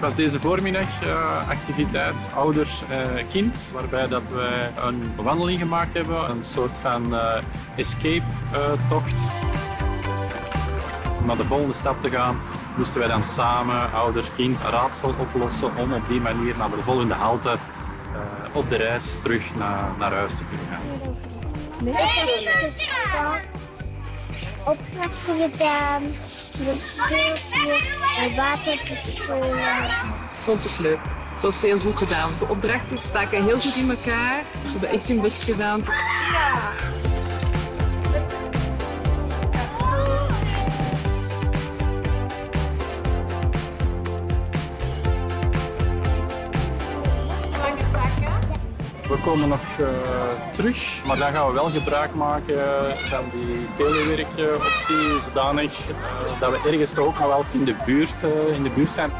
Was deze voormiddag uh, activiteit ouder-kind, waarbij dat wij een wandeling gemaakt hebben, een soort van uh, escape-tocht. Om naar de volgende stap te gaan, moesten wij dan samen, ouder-kind, raadsel oplossen om op die manier naar de volgende halte op de reis terug naar, naar huis te kunnen gaan. Gestart, opdrachten gedaan, gespeeld hier, water. Ik vond het leuk. Het was heel goed gedaan. De opdrachten staken heel goed in elkaar. Ze hebben echt hun best gedaan. Ja. We komen nog uh, terug, maar dan gaan we wel gebruik maken van die telewerkoptie, zodanig uh, dat we ergens toch ook nog wel in de buurt, uh, in de buurt zijn.